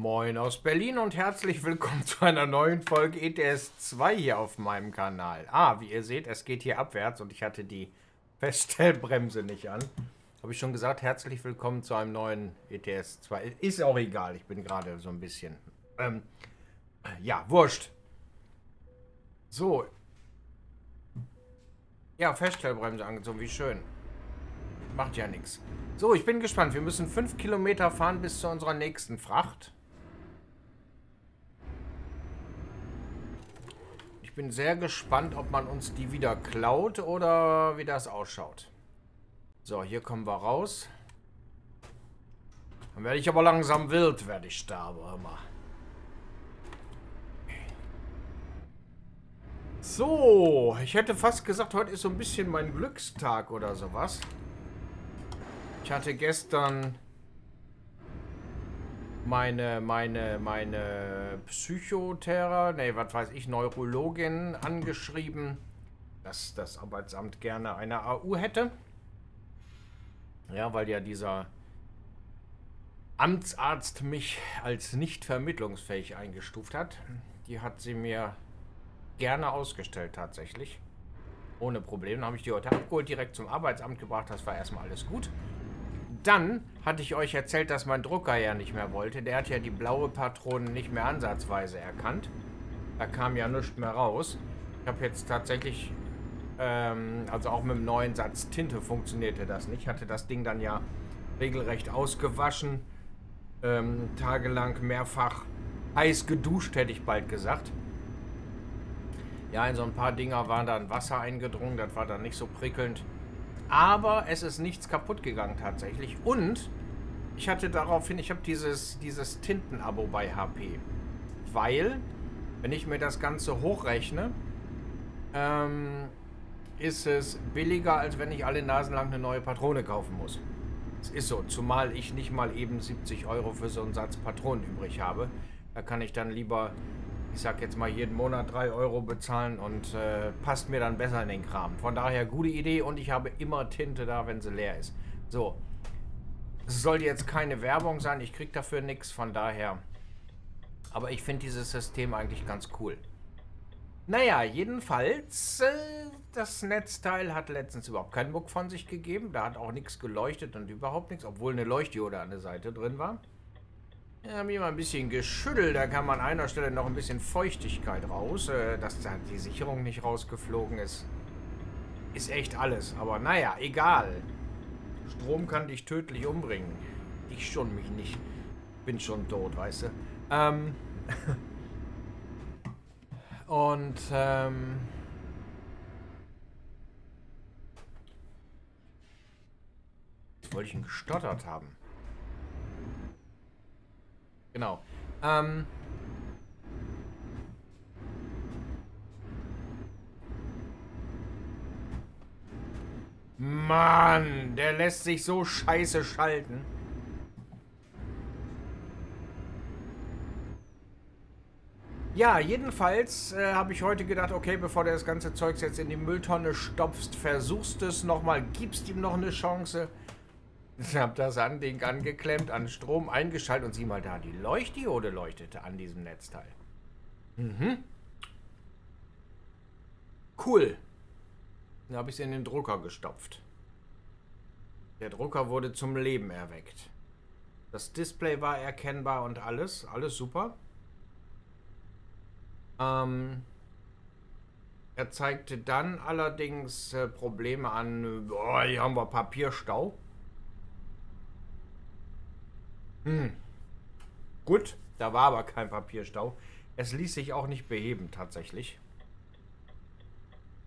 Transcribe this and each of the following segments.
Moin aus Berlin und herzlich willkommen zu einer neuen Folge ETS 2 hier auf meinem Kanal. Ah, wie ihr seht, es geht hier abwärts und ich hatte die Feststellbremse nicht an. Habe ich schon gesagt, herzlich willkommen zu einem neuen ETS 2. Ist auch egal, ich bin gerade so ein bisschen... Ähm, ja, wurscht. So. Ja, Feststellbremse angezogen, wie schön. Macht ja nichts. So, ich bin gespannt. Wir müssen fünf Kilometer fahren bis zu unserer nächsten Fracht. Bin sehr gespannt, ob man uns die wieder klaut oder wie das ausschaut. So, hier kommen wir raus. Dann werde ich aber langsam wild, werde ich sterben, hör. So, ich hätte fast gesagt, heute ist so ein bisschen mein Glückstag oder sowas. Ich hatte gestern meine, meine, meine Psychothera, nee, was weiß ich, Neurologin angeschrieben, dass das Arbeitsamt gerne eine AU hätte. Ja, weil ja dieser Amtsarzt mich als nicht vermittlungsfähig eingestuft hat. Die hat sie mir gerne ausgestellt tatsächlich. Ohne Problem. Dann habe ich die heute abgeholt, direkt zum Arbeitsamt gebracht. Das war erstmal alles gut. Dann hatte ich euch erzählt, dass mein Drucker ja nicht mehr wollte. Der hat ja die blaue Patrone nicht mehr ansatzweise erkannt. Da kam ja nichts mehr raus. Ich habe jetzt tatsächlich, ähm, also auch mit dem neuen Satz Tinte funktionierte das nicht. Ich hatte das Ding dann ja regelrecht ausgewaschen. Ähm, tagelang mehrfach heiß geduscht, hätte ich bald gesagt. Ja, in so ein paar Dinger war dann Wasser eingedrungen. Das war dann nicht so prickelnd. Aber es ist nichts kaputt gegangen tatsächlich. Und ich hatte daraufhin, ich habe dieses, dieses Tintenabo bei HP. Weil, wenn ich mir das Ganze hochrechne, ähm, ist es billiger, als wenn ich alle Nasen lang eine neue Patrone kaufen muss. Es ist so, zumal ich nicht mal eben 70 Euro für so einen Satz Patronen übrig habe. Da kann ich dann lieber ich sag jetzt mal, jeden Monat 3 Euro bezahlen und äh, passt mir dann besser in den Kram. Von daher gute Idee und ich habe immer Tinte da, wenn sie leer ist. So. Es sollte jetzt keine Werbung sein, ich krieg dafür nichts, von daher. Aber ich finde dieses System eigentlich ganz cool. Naja, jedenfalls, äh, das Netzteil hat letztens überhaupt keinen Muck von sich gegeben. Da hat auch nichts geleuchtet und überhaupt nichts, obwohl eine Leuchtdiode an der Seite drin war. Wir haben hier mal ein bisschen geschüttelt. Da kam an einer Stelle noch ein bisschen Feuchtigkeit raus. Äh, dass da die Sicherung nicht rausgeflogen ist. Ist echt alles. Aber naja, egal. Strom kann dich tödlich umbringen. Ich schon mich nicht. Bin schon tot, weißt du. Ähm. Und, ähm. Jetzt wollte ich ihn gestottert haben. Genau. Ähm. Mann, der lässt sich so scheiße schalten. Ja, jedenfalls äh, habe ich heute gedacht, okay, bevor du das ganze Zeugs jetzt in die Mülltonne stopfst, versuchst es nochmal, gibst ihm noch eine Chance. Ich habe das Ding angeklemmt, an Strom eingeschaltet und sieh mal da, die Leuchtdiode leuchtete an diesem Netzteil. Mhm. Cool. Dann habe ich es in den Drucker gestopft. Der Drucker wurde zum Leben erweckt. Das Display war erkennbar und alles. Alles super. Ähm, er zeigte dann allerdings äh, Probleme an. Boah, hier haben wir Papierstau. Hm. Gut, da war aber kein Papierstau. Es ließ sich auch nicht beheben, tatsächlich.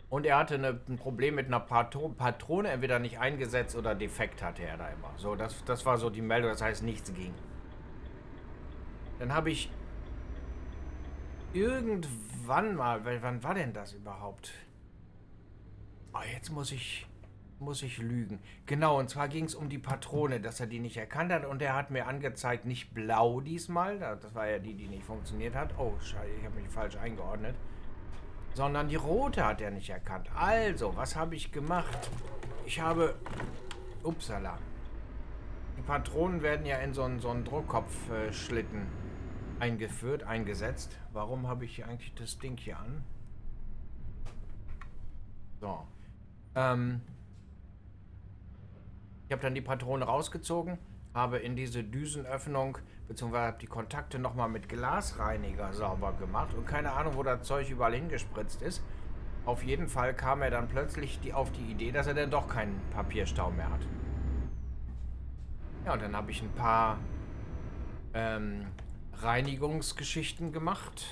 Und er hatte eine, ein Problem mit einer Patro Patrone, entweder nicht eingesetzt oder defekt hatte er da immer. So, das, das war so die Meldung, das heißt, nichts ging. Dann habe ich irgendwann mal, wann war denn das überhaupt? Oh, jetzt muss ich muss ich lügen. Genau, und zwar ging es um die Patrone, dass er die nicht erkannt hat. Und er hat mir angezeigt, nicht blau diesmal. Das war ja die, die nicht funktioniert hat. Oh, scheiße, ich habe mich falsch eingeordnet. Sondern die rote hat er nicht erkannt. Also, was habe ich gemacht? Ich habe... Upsala. Die Patronen werden ja in so einen, so einen Druckkopf-Schlitten eingeführt, eingesetzt. Warum habe ich eigentlich das Ding hier an? So. Ähm, habe dann die Patrone rausgezogen, habe in diese Düsenöffnung beziehungsweise habe die Kontakte nochmal mit Glasreiniger sauber gemacht und keine Ahnung, wo das Zeug überall hingespritzt ist. Auf jeden Fall kam er dann plötzlich die, auf die Idee, dass er dann doch keinen Papierstau mehr hat. Ja, und dann habe ich ein paar ähm, Reinigungsgeschichten gemacht.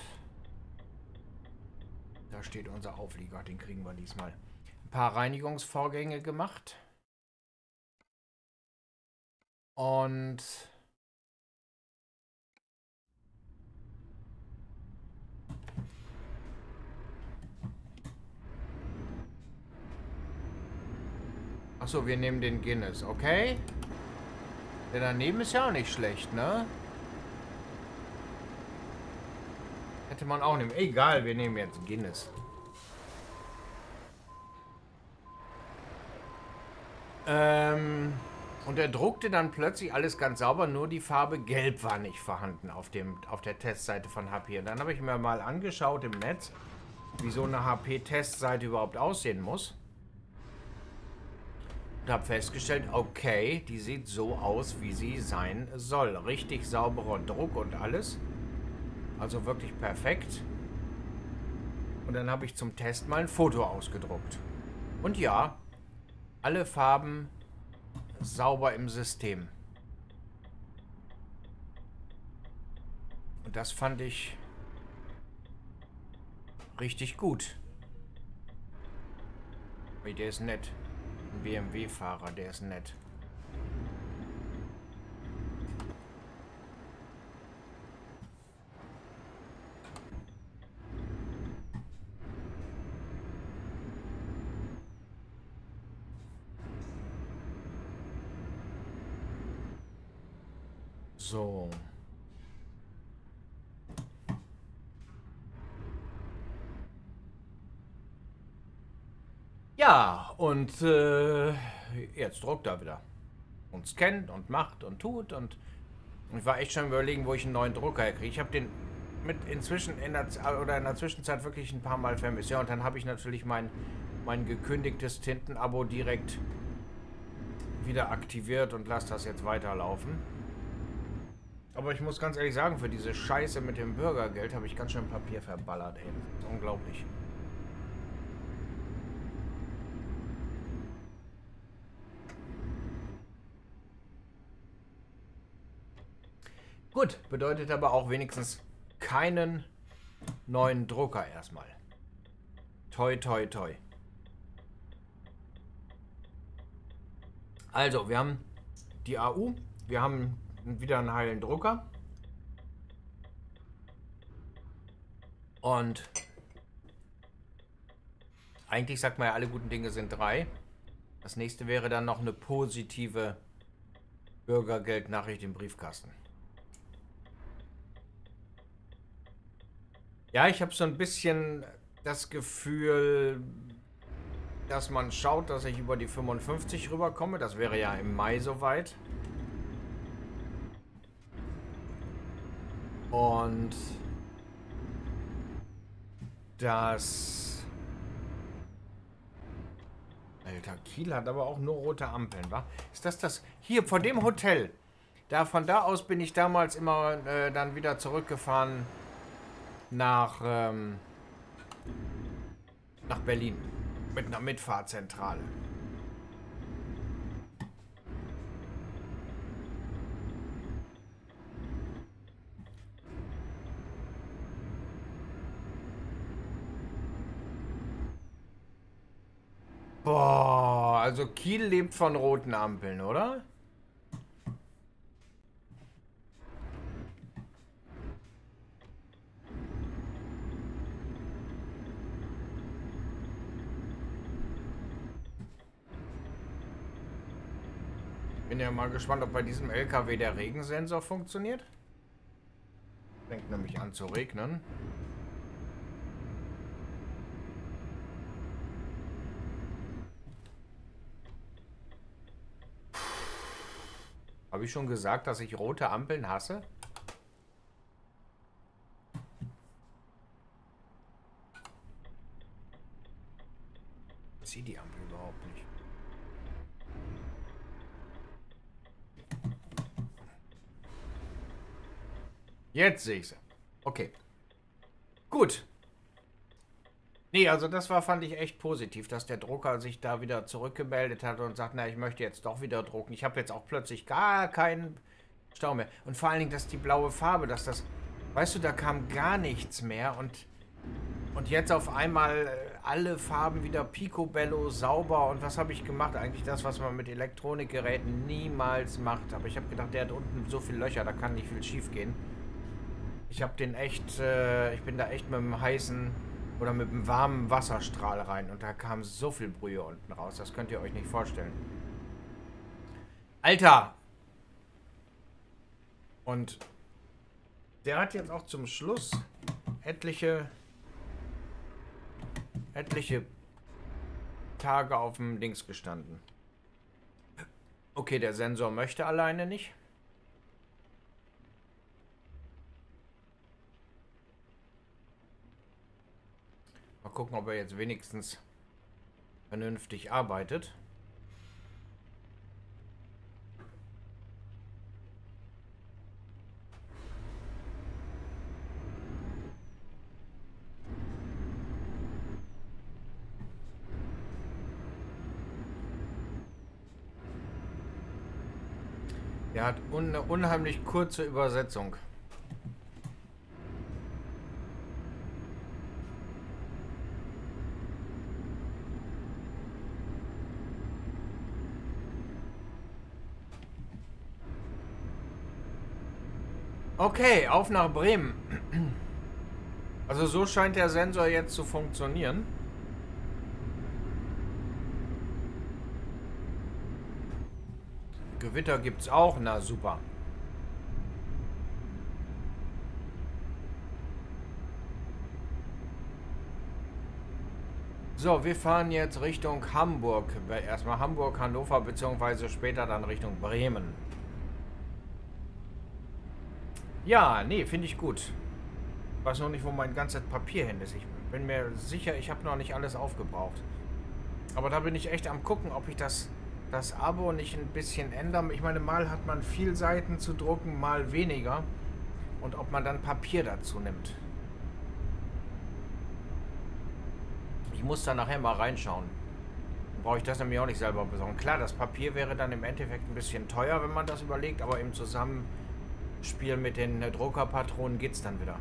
Da steht unser Auflieger, den kriegen wir diesmal. Ein paar Reinigungsvorgänge gemacht. Und Achso, wir nehmen den Guinness, okay? Der daneben ist ja auch nicht schlecht, ne? Hätte man auch nehmen. Egal, wir nehmen jetzt Guinness. Ähm, und er druckte dann plötzlich alles ganz sauber, nur die Farbe Gelb war nicht vorhanden auf, dem, auf der Testseite von HP. Und dann habe ich mir mal angeschaut im Netz, wie so eine HP-Testseite überhaupt aussehen muss. Und habe festgestellt, okay, die sieht so aus, wie sie sein soll. Richtig sauberer Druck und alles. Also wirklich perfekt. Und dann habe ich zum Test mal ein Foto ausgedruckt. Und ja, alle Farben sauber im System. Und das fand ich richtig gut. Der ist nett. Ein BMW-Fahrer, der ist nett. So. Ja, und äh, jetzt druckt er wieder. Und scannt und macht und tut und ich war echt schon überlegen, wo ich einen neuen Drucker herkriege. Ich habe den mit inzwischen in der, oder in der Zwischenzeit wirklich ein paar Mal vermisst. Ja, und dann habe ich natürlich mein, mein gekündigtes Tintenabo direkt wieder aktiviert und lasse das jetzt weiterlaufen. Aber ich muss ganz ehrlich sagen, für diese Scheiße mit dem Bürgergeld habe ich ganz schön Papier verballert, ey. Das ist unglaublich. Gut, bedeutet aber auch wenigstens keinen neuen Drucker erstmal. Toi, toi, toi. Also, wir haben die AU, wir haben wieder einen heilen Drucker. Und eigentlich sagt man ja, alle guten Dinge sind drei. Das nächste wäre dann noch eine positive Bürgergeldnachricht im Briefkasten. Ja, ich habe so ein bisschen das Gefühl, dass man schaut, dass ich über die 55 rüberkomme. Das wäre ja im Mai soweit. Und das... Alter, Kiel hat aber auch nur rote Ampeln, wa? Ist das das... Hier, von dem Hotel. Da, von da aus bin ich damals immer äh, dann wieder zurückgefahren nach, ähm, nach Berlin. Mit einer Mitfahrzentrale. Boah, also Kiel lebt von roten Ampeln, oder? ja mal gespannt, ob bei diesem LKW der Regensensor funktioniert. Fängt nämlich an zu regnen. Habe ich schon gesagt, dass ich rote Ampeln hasse? Ich sehe die Ampel überhaupt nicht. Jetzt sehe ich sie. Okay. Gut. Nee, also das war, fand ich echt positiv, dass der Drucker sich da wieder zurückgemeldet hat und sagt, na, ich möchte jetzt doch wieder drucken. Ich habe jetzt auch plötzlich gar keinen Stau mehr. Und vor allen Dingen, dass die blaue Farbe, dass das, weißt du, da kam gar nichts mehr und, und jetzt auf einmal äh, alle Farben wieder picobello, sauber. Und was habe ich gemacht? Eigentlich das, was man mit Elektronikgeräten niemals macht. Aber ich habe gedacht, der hat unten so viele Löcher, da kann nicht viel schief gehen. Ich habe den echt, äh, ich bin da echt mit einem heißen oder mit einem warmen Wasserstrahl rein und da kam so viel Brühe unten raus. Das könnt ihr euch nicht vorstellen. Alter! Und der hat jetzt auch zum Schluss etliche etliche Tage auf dem Dings gestanden. Okay, der Sensor möchte alleine nicht. Mal gucken, ob er jetzt wenigstens vernünftig arbeitet. Er hat eine unheimlich kurze Übersetzung. Okay, auf nach Bremen. Also so scheint der Sensor jetzt zu funktionieren. Gewitter gibt's auch. Na super. So, wir fahren jetzt Richtung Hamburg. Erstmal Hamburg, Hannover, beziehungsweise später dann Richtung Bremen. Ja, nee, finde ich gut. Weiß noch nicht, wo mein ganzes Papier hin ist. Ich bin mir sicher, ich habe noch nicht alles aufgebraucht. Aber da bin ich echt am gucken, ob ich das, das Abo nicht ein bisschen ändere. Ich meine, mal hat man viel Seiten zu drucken, mal weniger. Und ob man dann Papier dazu nimmt. Ich muss da nachher mal reinschauen. Brauche ich das nämlich auch nicht selber besorgen. Klar, das Papier wäre dann im Endeffekt ein bisschen teuer, wenn man das überlegt, aber im Zusammenhang Spiel mit den äh, Druckerpatronen geht's dann wieder.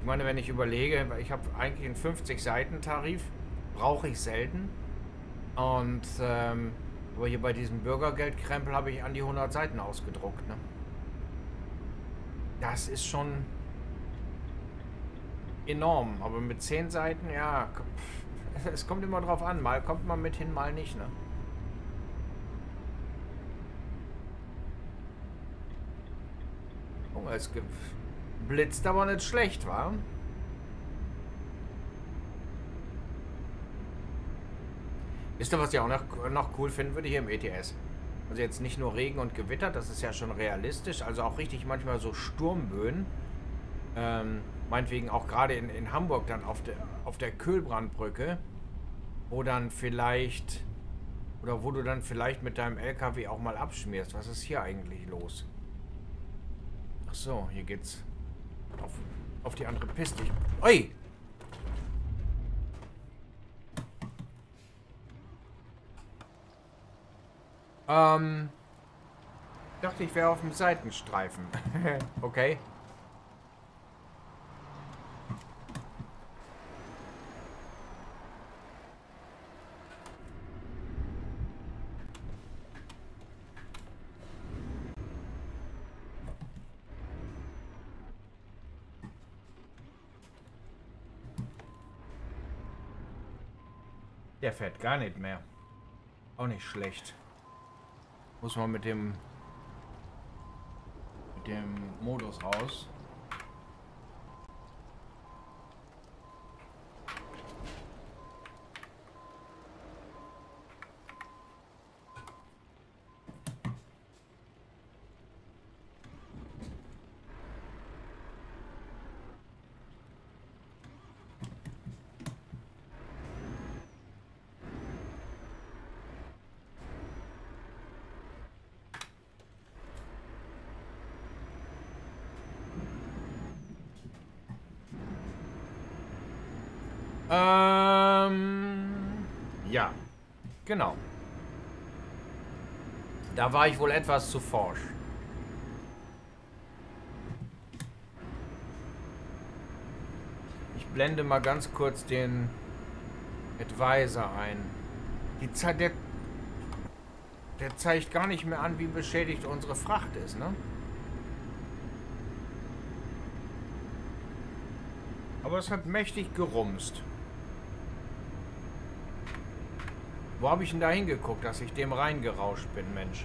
Ich meine, wenn ich überlege, ich habe eigentlich einen 50-Seiten-Tarif, brauche ich selten. Und ähm, aber hier bei diesem Bürgergeldkrempel habe ich an die 100 Seiten ausgedruckt. Ne? Das ist schon enorm. Aber mit 10 Seiten, ja, es kommt immer drauf an. Mal kommt man mit hin, mal nicht, ne? Oh, es blitzt aber nicht schlecht, war. Wisst ihr, was ich auch noch, noch cool finden würde hier im ETS? Also jetzt nicht nur Regen und Gewitter, das ist ja schon realistisch, also auch richtig manchmal so Sturmböen. Ähm, meinetwegen auch gerade in, in Hamburg dann auf der, auf der Köhlbrandbrücke, wo dann vielleicht, oder wo du dann vielleicht mit deinem LKW auch mal abschmierst. Was ist hier eigentlich los? Ach so, hier geht's auf, auf die andere Piste. Ui! Ähm, dachte ich wäre auf dem Seitenstreifen. okay. Der fährt gar nicht mehr. Auch nicht schlecht. Muss man mit dem mit dem Modus raus. Ähm, ja, genau. Da war ich wohl etwas zu forsch. Ich blende mal ganz kurz den Advisor ein. Die Zeit, der, der zeigt gar nicht mehr an, wie beschädigt unsere Fracht ist, ne? Aber es hat mächtig gerumst. Wo habe ich denn da hingeguckt, dass ich dem reingerauscht bin, Mensch?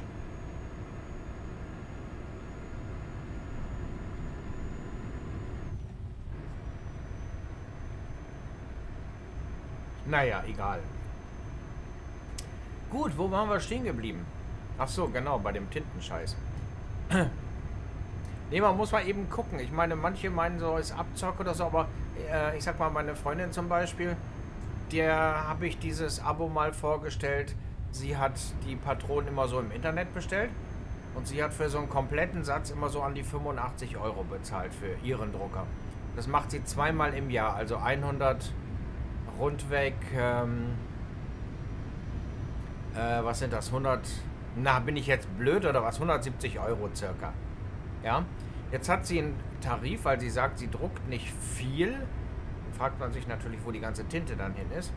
Naja, egal. Gut, wo waren wir stehen geblieben? Ach so, genau, bei dem Tintenscheiß. ne, man muss mal eben gucken. Ich meine, manche meinen so, ist Abzock oder so, aber äh, ich sag mal, meine Freundin zum Beispiel, der habe ich dieses Abo mal vorgestellt. Sie hat die Patronen immer so im Internet bestellt. Und sie hat für so einen kompletten Satz immer so an die 85 Euro bezahlt für ihren Drucker. Das macht sie zweimal im Jahr, also 100 rundweg, ähm, äh, was sind das, 100, na, bin ich jetzt blöd oder was, 170 Euro circa. Ja, jetzt hat sie einen Tarif, weil sie sagt, sie druckt nicht viel. Fragt man sich natürlich, wo die ganze Tinte dann hin ist.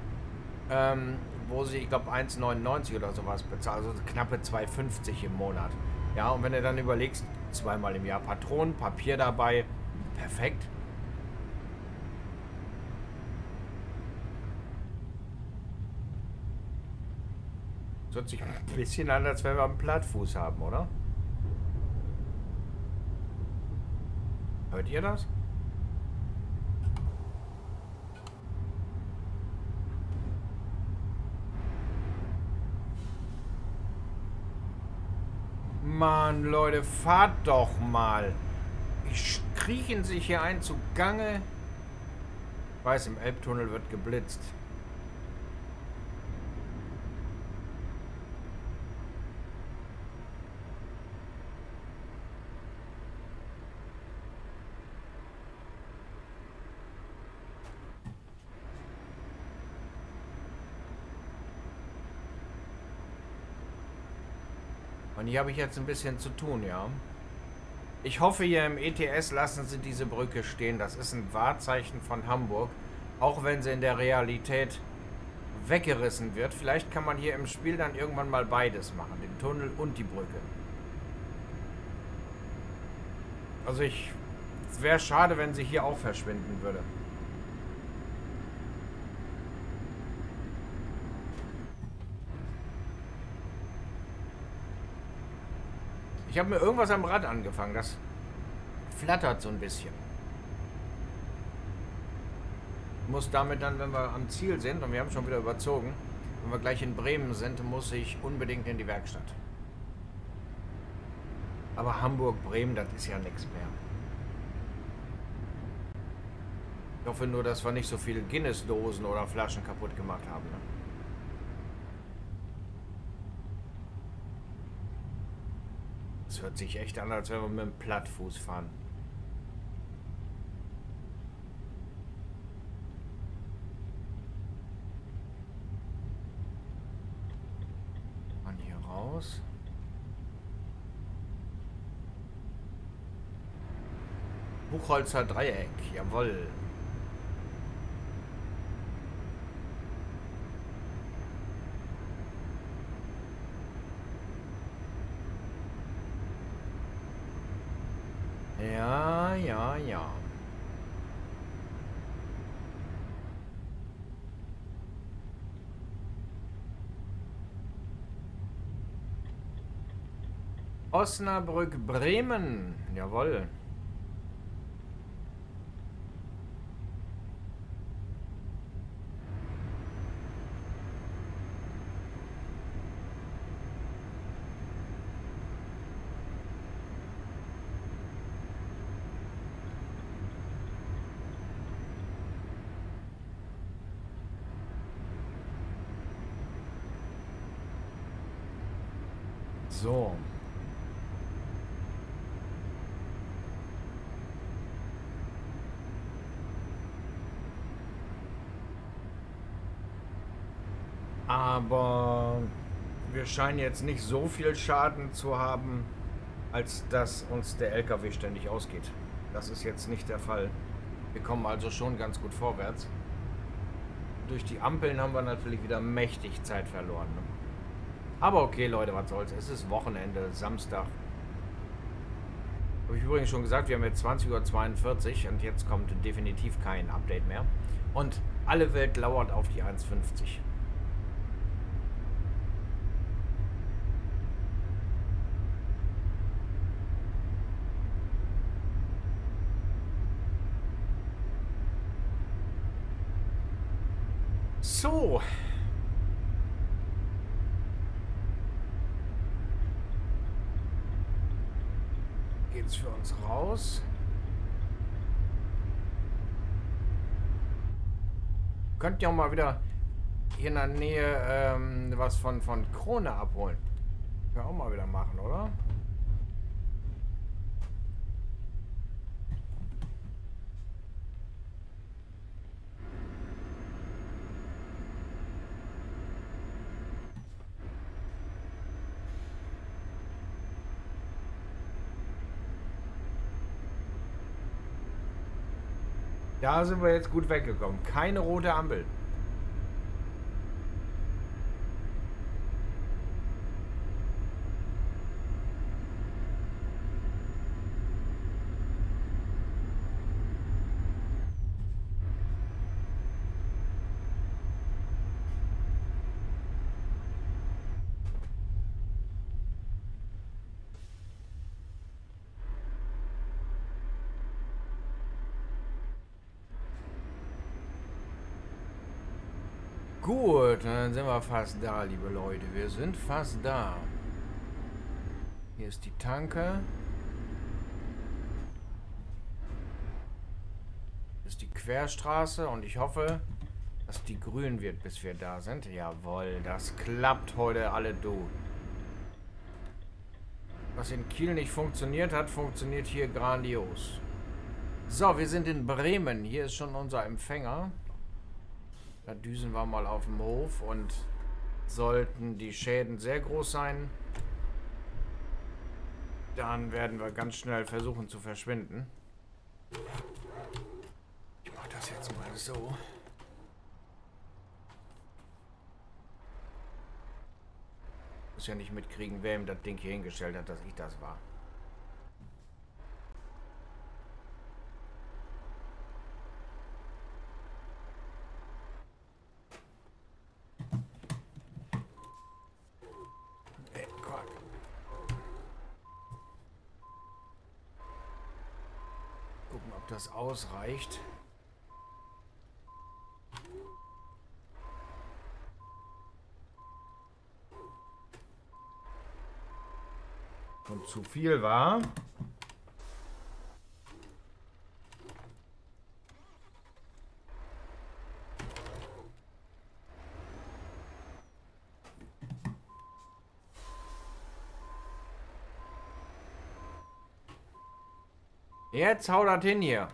Ähm, wo sie, ich glaube, 1,99 oder sowas bezahlt, also knappe 2,50 im Monat. Ja, und wenn du dann überlegst, zweimal im Jahr Patronen, Papier dabei, perfekt. Hört sich ein bisschen an, als wenn wir einen Plattfuß haben, oder? Hört ihr das? Mann, Leute, fahrt doch mal. Ich kriechen sich hier ein zu Gange. Ich weiß, im Elbtunnel wird geblitzt. Und hier habe ich jetzt ein bisschen zu tun, ja. Ich hoffe, hier im ETS lassen sie diese Brücke stehen. Das ist ein Wahrzeichen von Hamburg. Auch wenn sie in der Realität weggerissen wird. Vielleicht kann man hier im Spiel dann irgendwann mal beides machen. Den Tunnel und die Brücke. Also ich... Es wäre schade, wenn sie hier auch verschwinden würde. Ich habe mir irgendwas am Rad angefangen. Das flattert so ein bisschen. Muss damit dann, wenn wir am Ziel sind, und wir haben schon wieder überzogen, wenn wir gleich in Bremen sind, muss ich unbedingt in die Werkstatt. Aber Hamburg-Bremen, das ist ja nichts mehr. Ich hoffe nur, dass wir nicht so viele Guinness-Dosen oder Flaschen kaputt gemacht haben. Ne? Das hört sich echt an, als wenn wir mit dem Plattfuß fahren. Mann, hier raus. Buchholzer Dreieck, jawoll. Ja, ja, ja. Osnabrück, Bremen. Jawohl. So. Aber wir scheinen jetzt nicht so viel Schaden zu haben, als dass uns der LKW ständig ausgeht. Das ist jetzt nicht der Fall. Wir kommen also schon ganz gut vorwärts. Durch die Ampeln haben wir natürlich wieder mächtig Zeit verloren. Ne? Aber okay, Leute, was soll's. Es ist Wochenende, Samstag. Habe ich übrigens schon gesagt, wir haben jetzt 20.42 Uhr und jetzt kommt definitiv kein Update mehr. Und alle Welt lauert auf die 1,50. So. Geht's für uns raus. Könnt ihr auch mal wieder hier in der Nähe ähm, was von, von Krone abholen. Können wir auch mal wieder machen, oder? Da sind wir jetzt gut weggekommen. Keine rote Ampel. Gut, dann sind wir fast da, liebe Leute. Wir sind fast da. Hier ist die Tanke. Das ist die Querstraße und ich hoffe, dass die grün wird, bis wir da sind. Jawohl, das klappt heute alle du. Was in Kiel nicht funktioniert hat, funktioniert hier grandios. So, wir sind in Bremen. Hier ist schon unser Empfänger. Da düsen wir mal auf dem Hof und sollten die Schäden sehr groß sein, dann werden wir ganz schnell versuchen zu verschwinden. Ich mache das jetzt mal so. Muss ja nicht mitkriegen, wer ihm das Ding hier hingestellt hat, dass ich das war. Das ausreicht. Und zu viel war. Jetzt hau das hin hier.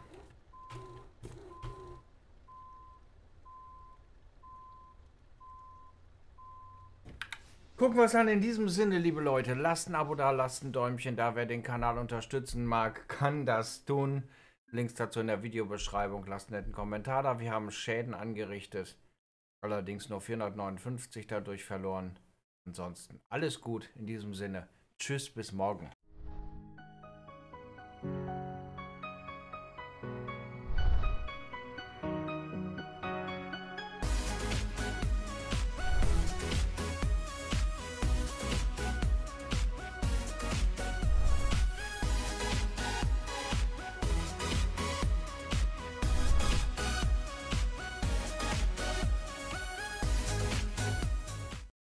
Gucken wir es an in diesem Sinne, liebe Leute. Lasst ein Abo da, lasst ein Däumchen da. Wer den Kanal unterstützen mag, kann das tun. Links dazu in der Videobeschreibung. Lasst einen netten Kommentar da. Wir haben Schäden angerichtet. Allerdings nur 459 dadurch verloren. Ansonsten alles gut in diesem Sinne. Tschüss, bis morgen.